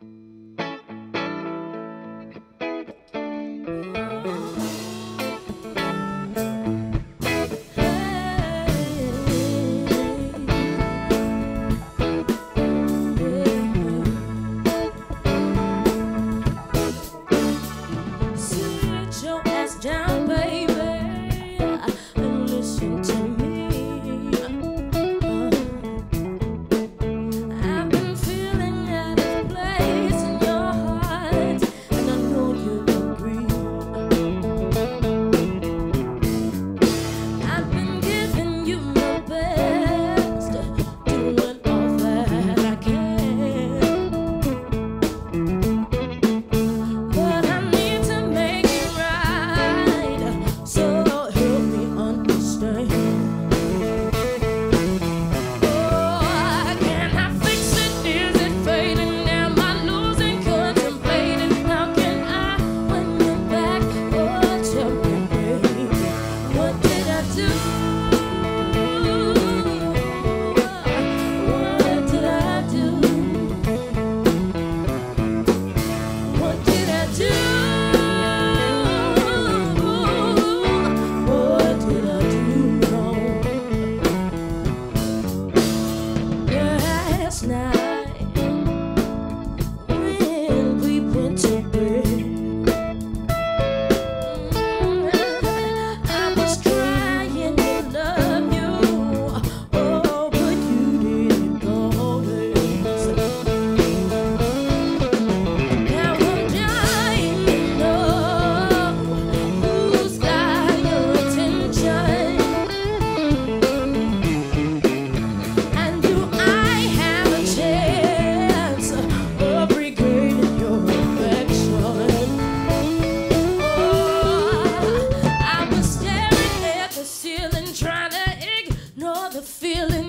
you the feeling.